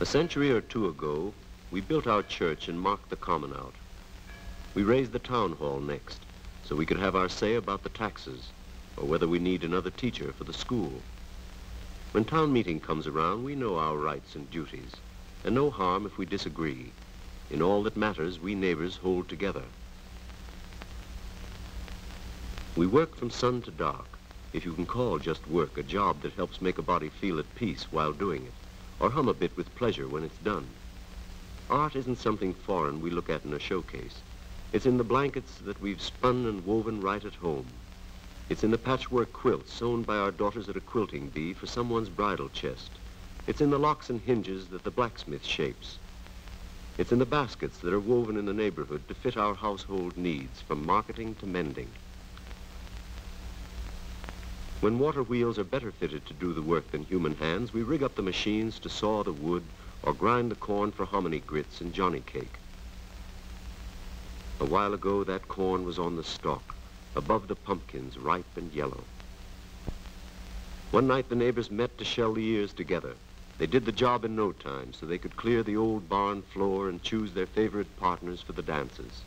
A century or two ago, we built our church and marked the common out. We raised the town hall next, so we could have our say about the taxes, or whether we need another teacher for the school. When town meeting comes around, we know our rights and duties, and no harm if we disagree. In all that matters, we neighbors hold together. We work from sun to dark, if you can call just work a job that helps make a body feel at peace while doing it, or hum a bit with pleasure when it's done. Art isn't something foreign we look at in a showcase. It's in the blankets that we've spun and woven right at home. It's in the patchwork quilts sewn by our daughters at a quilting bee for someone's bridal chest. It's in the locks and hinges that the blacksmith shapes. It's in the baskets that are woven in the neighborhood to fit our household needs, from marketing to mending. When water wheels are better fitted to do the work than human hands, we rig up the machines to saw the wood or grind the corn for hominy grits and johnny cake. A while ago, that corn was on the stalk, above the pumpkins, ripe and yellow. One night, the neighbors met to shell the ears together. They did the job in no time, so they could clear the old barn floor and choose their favorite partners for the dances.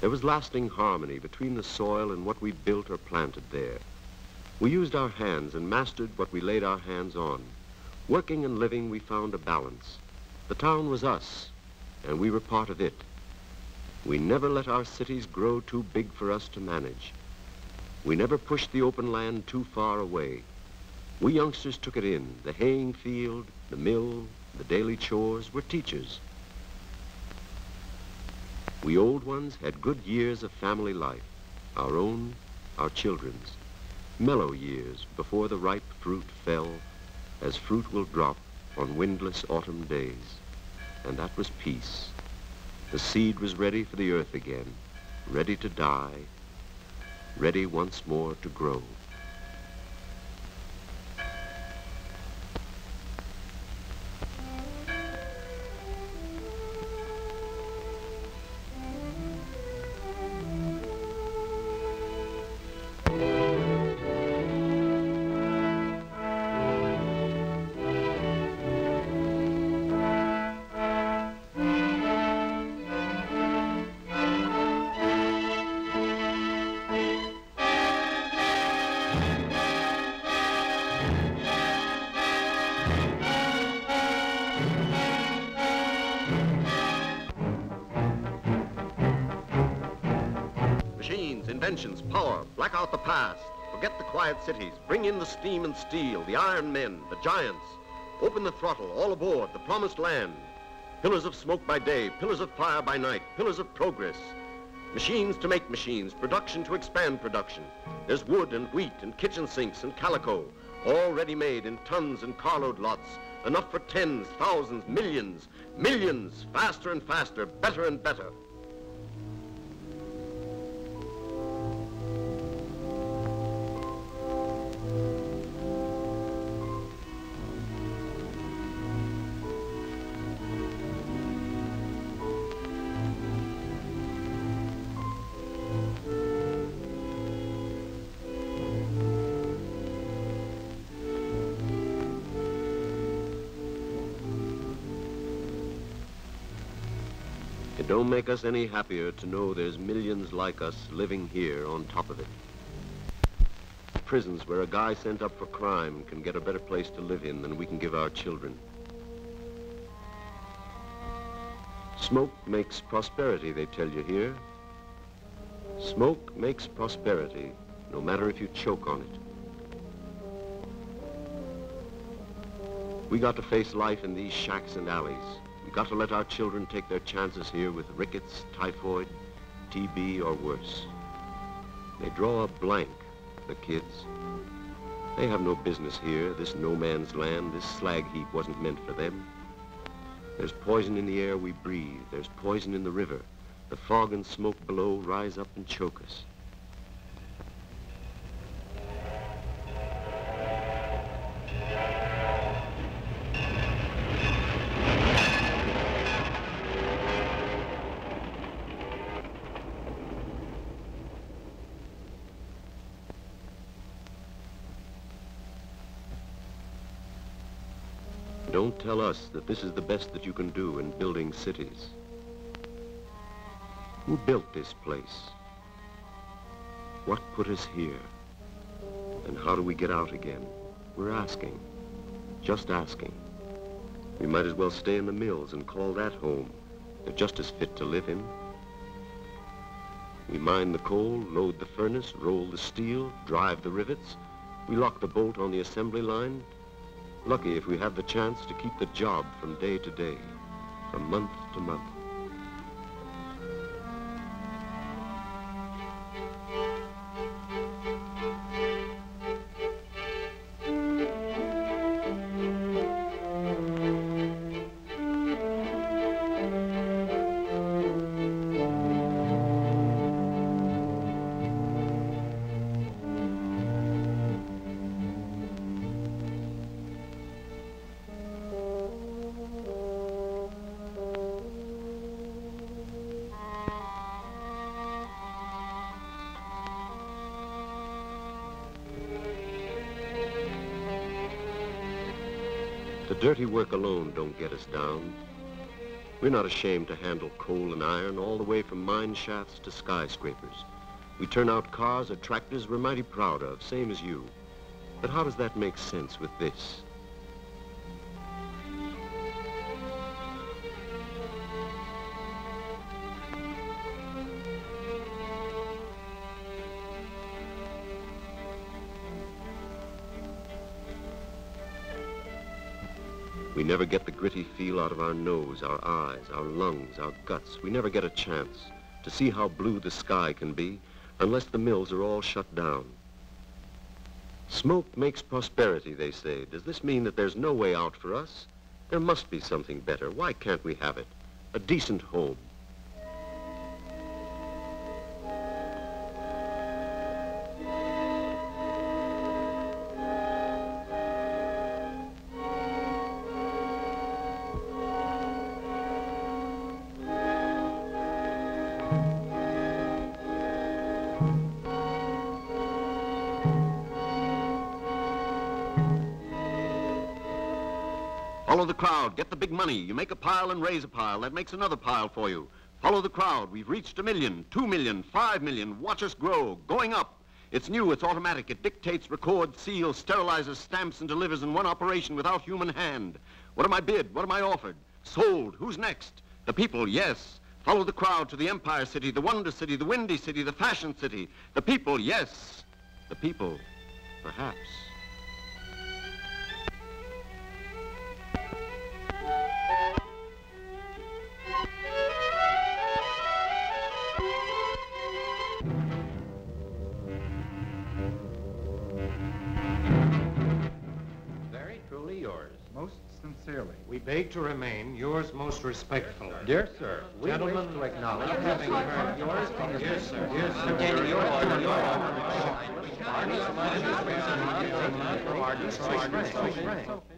There was lasting harmony between the soil and what we built or planted there. We used our hands and mastered what we laid our hands on. Working and living, we found a balance. The town was us, and we were part of it. We never let our cities grow too big for us to manage. We never pushed the open land too far away. We youngsters took it in. The haying field, the mill, the daily chores were teachers. We old ones had good years of family life, our own, our children's. Mellow years before the ripe fruit fell, as fruit will drop on windless autumn days. And that was peace. The seed was ready for the earth again, ready to die, ready once more to grow. Quiet cities. Bring in the steam and steel, the iron men, the giants. Open the throttle, all aboard, the promised land. Pillars of smoke by day, pillars of fire by night, pillars of progress. Machines to make machines, production to expand production. There's wood and wheat and kitchen sinks and calico, all ready-made in tons and carload lots, enough for tens, thousands, millions, millions, faster and faster, better and better. Make us any happier to know there's millions like us living here on top of it. Prisons where a guy sent up for crime can get a better place to live in than we can give our children. Smoke makes prosperity, they tell you here. Smoke makes prosperity, no matter if you choke on it. We got to face life in these shacks and alleys. Got to let our children take their chances here with rickets, typhoid, TB, or worse. They draw a blank, the kids. They have no business here, this no man's land, this slag heap wasn't meant for them. There's poison in the air we breathe. There's poison in the river. The fog and smoke below rise up and choke us. Don't tell us that this is the best that you can do in building cities. Who built this place? What put us here? And how do we get out again? We're asking. Just asking. We might as well stay in the mills and call that home. They're just as fit to live in. We mine the coal, load the furnace, roll the steel, drive the rivets. We lock the bolt on the assembly line. Lucky if we have the chance to keep the job from day to day, from month to month. Dirty work alone don't get us down. We're not ashamed to handle coal and iron all the way from mine shafts to skyscrapers. We turn out cars or tractors we're mighty proud of, same as you. But how does that make sense with this? Never get the gritty feel out of our nose, our eyes, our lungs, our guts. We never get a chance to see how blue the sky can be unless the mills are all shut down. Smoke makes prosperity, they say. Does this mean that there's no way out for us? There must be something better. Why can't we have it? A decent home. Money. You make a pile and raise a pile. That makes another pile for you. Follow the crowd. We've reached a million, two million, five million. Watch us grow. Going up. It's new. It's automatic. It dictates, records, seals, sterilizes, stamps, and delivers in one operation without human hand. What am I bid? What am I offered? Sold. Who's next? The people, yes. Follow the crowd to the Empire City, the Wonder City, the Windy City, the Fashion City. The people, yes. The people, perhaps. To remain yours most respectfully. Dear sir, we Gentlemen, to acknowledge having heard yours from the sir. Yes, sir. Your order, your Miss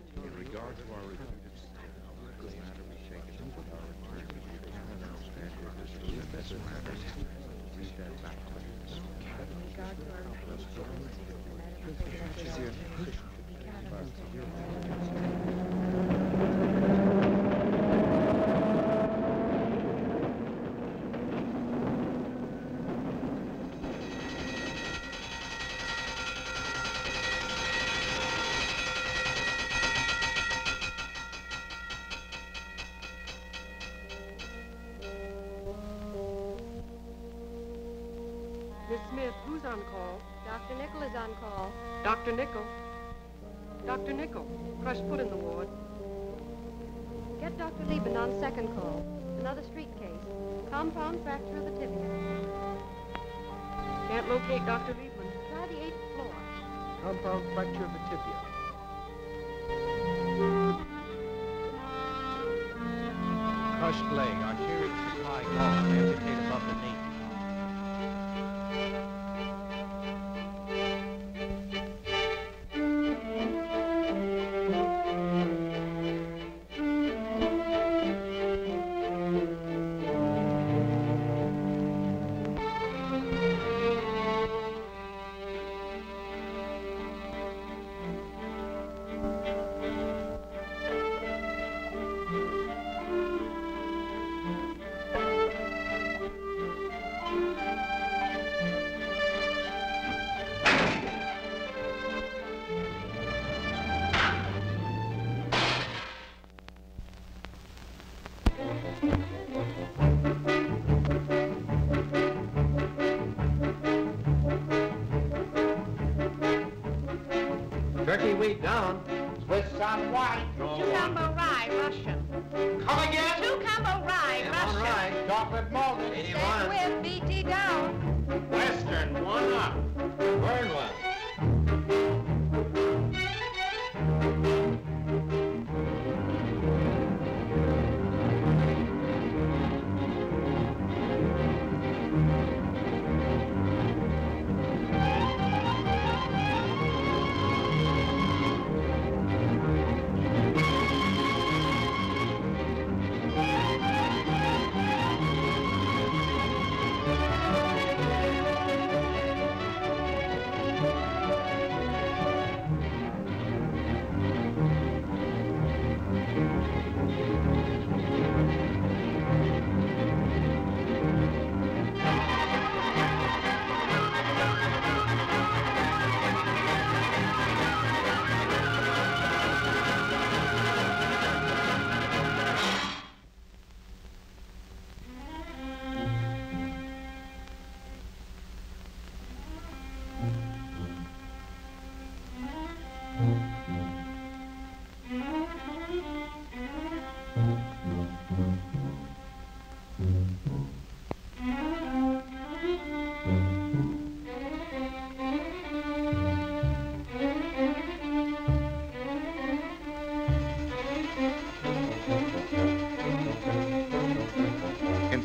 Smith, who's on call? Dr. Nickel is on call. Dr. Nickel. Dr. Nickel, crushed foot in the ward. Get Dr. Lieben on second call. Another street case. Compound fracture of the tibia. Can't locate Dr. Liebman. Try the eighth floor. compound fracture of the tibia. Crushed leg, arterial supply gone,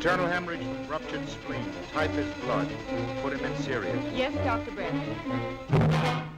Internal hemorrhage ruptured spleen. Type his blood. Put him in serious. Yes, Dr. Bradley.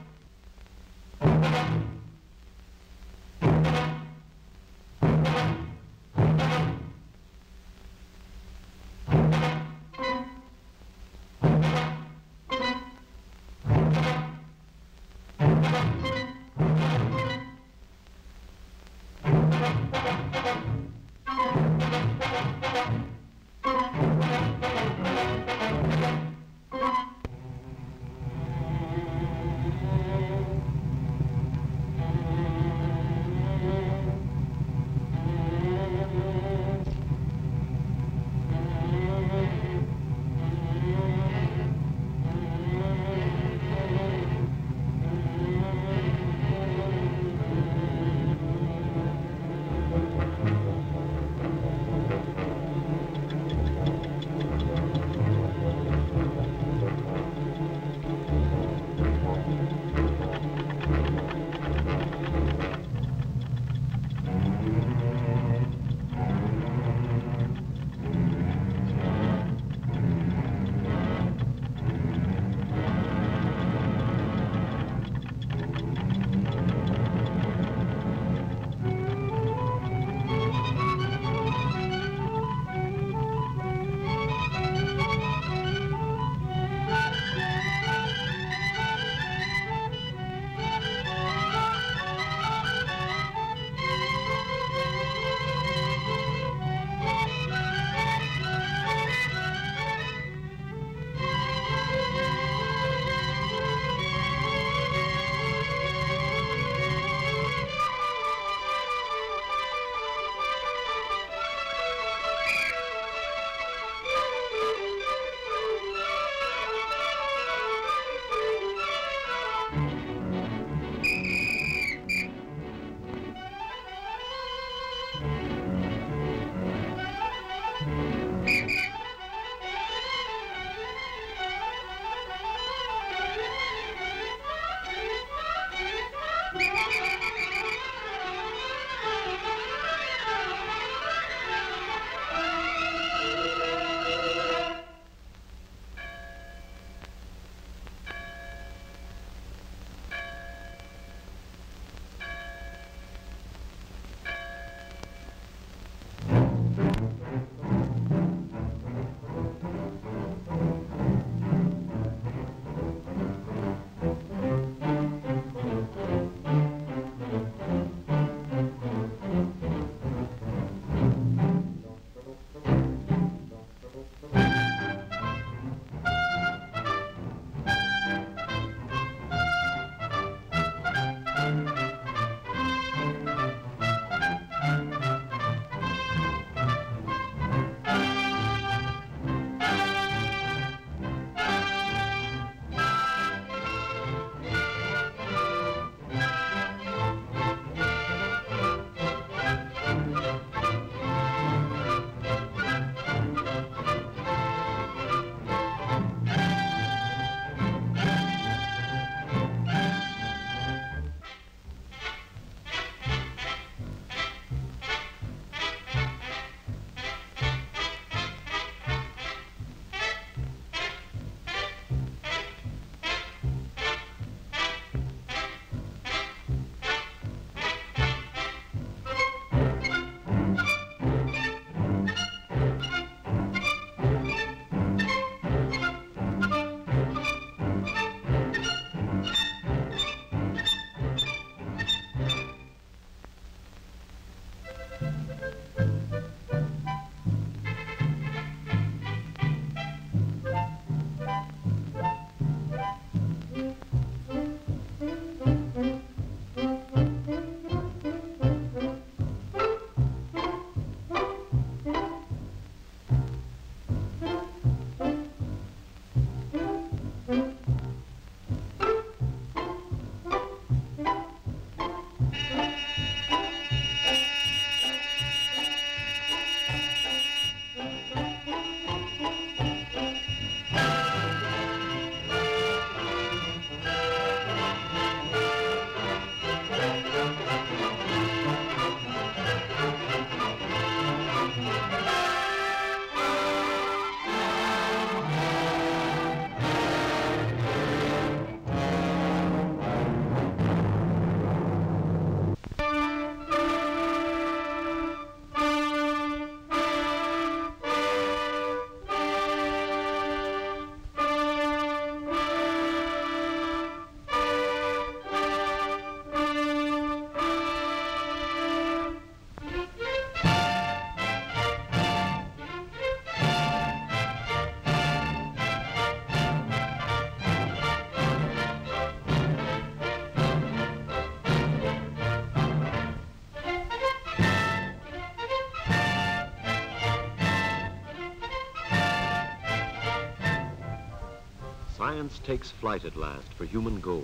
Takes flight at last for human goals.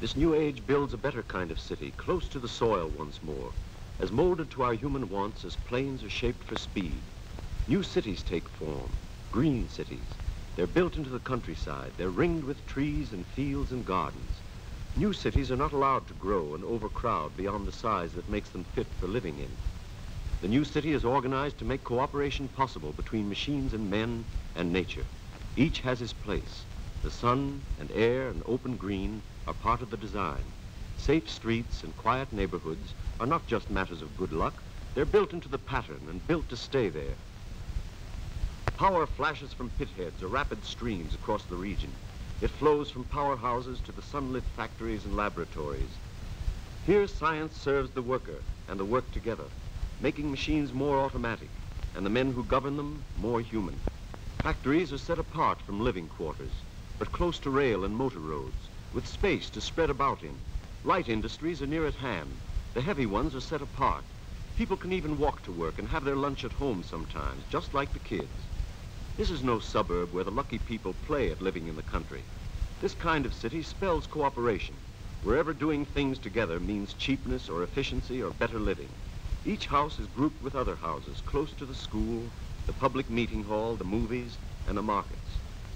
This new age builds a better kind of city, close to the soil once more, as molded to our human wants as planes are shaped for speed. New cities take form, green cities. They're built into the countryside. They're ringed with trees and fields and gardens. New cities are not allowed to grow and overcrowd beyond the size that makes them fit for living in. The new city is organized to make cooperation possible between machines and men and nature. Each has his place. The sun and air and open green are part of the design. Safe streets and quiet neighborhoods are not just matters of good luck. They're built into the pattern and built to stay there. Power flashes from pitheads or rapid streams across the region. It flows from powerhouses to the sunlit factories and laboratories. Here science serves the worker and the work together, making machines more automatic and the men who govern them more human. Factories are set apart from living quarters, but close to rail and motor roads, with space to spread about in. Light industries are near at hand. The heavy ones are set apart. People can even walk to work and have their lunch at home sometimes, just like the kids. This is no suburb where the lucky people play at living in the country. This kind of city spells cooperation, wherever doing things together means cheapness or efficiency or better living. Each house is grouped with other houses close to the school, the public meeting hall, the movies, and the markets.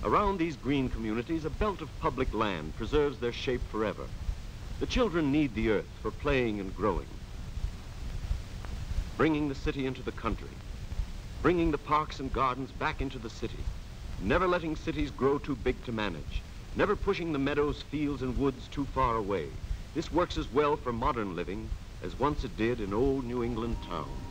Around these green communities, a belt of public land preserves their shape forever. The children need the earth for playing and growing, bringing the city into the country, bringing the parks and gardens back into the city, never letting cities grow too big to manage, never pushing the meadows, fields, and woods too far away. This works as well for modern living as once it did in old New England towns.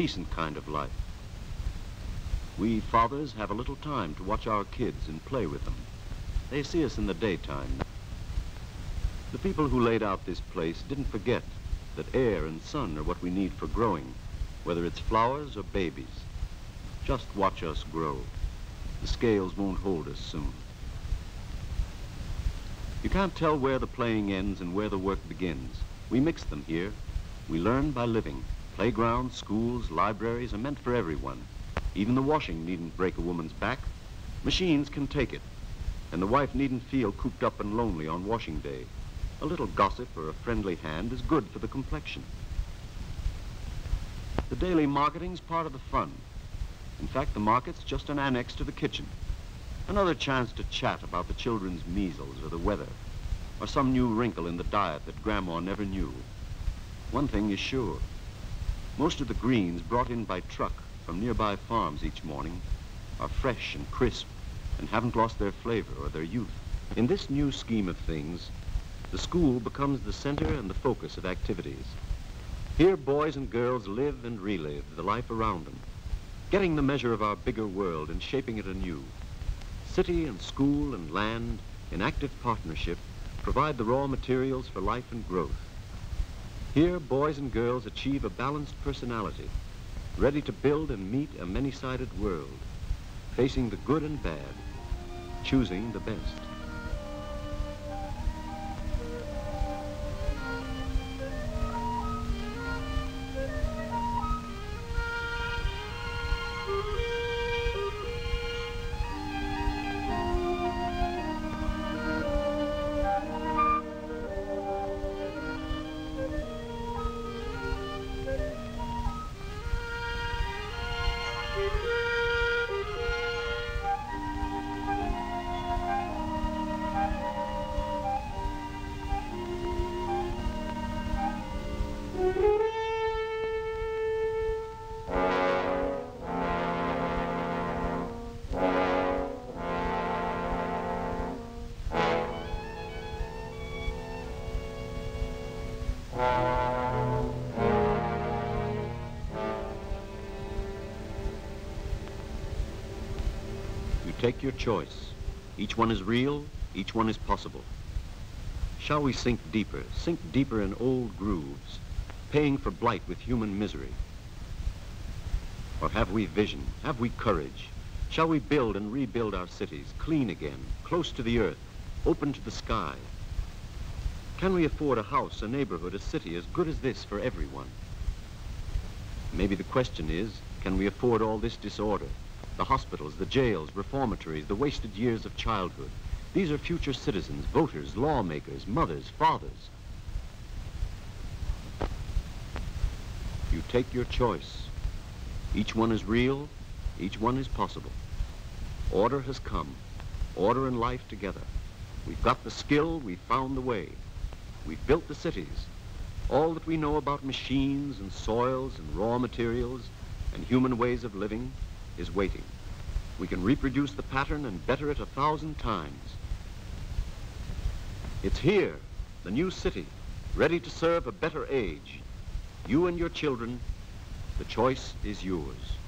Decent kind of life. We fathers have a little time to watch our kids and play with them. They see us in the daytime. The people who laid out this place didn't forget that air and sun are what we need for growing, whether it's flowers or babies. Just watch us grow. The scales won't hold us soon. You can't tell where the playing ends and where the work begins. We mix them here. We learn by living. Playgrounds, schools, libraries are meant for everyone. Even the washing needn't break a woman's back. Machines can take it. And the wife needn't feel cooped up and lonely on washing day. A little gossip or a friendly hand is good for the complexion. The daily marketing's part of the fun. In fact, the market's just an annex to the kitchen. Another chance to chat about the children's measles or the weather, or some new wrinkle in the diet that Grandma never knew. One thing is sure. Most of the greens brought in by truck from nearby farms each morning are fresh and crisp and haven't lost their flavor or their youth. In this new scheme of things, the school becomes the center and the focus of activities. Here, boys and girls live and relive the life around them, getting the measure of our bigger world and shaping it anew. City and school and land, in active partnership, provide the raw materials for life and growth. Here, boys and girls achieve a balanced personality, ready to build and meet a many-sided world, facing the good and bad, choosing the best. Take your choice. Each one is real, each one is possible. Shall we sink deeper, sink deeper in old grooves, paying for blight with human misery? Or have we vision, have we courage? Shall we build and rebuild our cities, clean again, close to the earth, open to the sky? Can we afford a house, a neighborhood, a city as good as this for everyone? Maybe the question is, can we afford all this disorder? The hospitals, the jails, reformatories, the wasted years of childhood. These are future citizens, voters, lawmakers, mothers, fathers. Take your choice. Each one is real, each one is possible. Order has come, order and life together. We've got the skill, we've found the way. We've built the cities. All that we know about machines and soils and raw materials and human ways of living is waiting. We can reproduce the pattern and better it a thousand times. It's here, the new city, ready to serve a better age. You and your children, the choice is yours.